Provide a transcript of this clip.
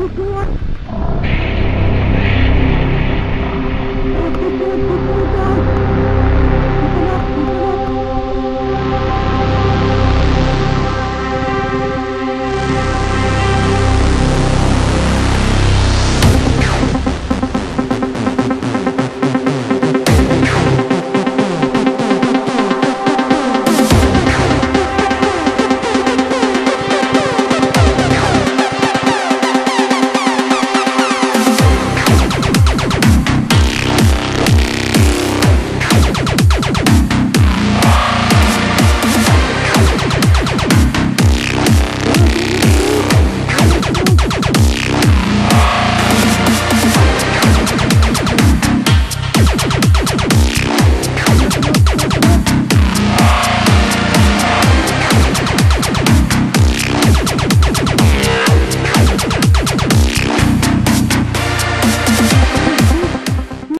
Oh, God.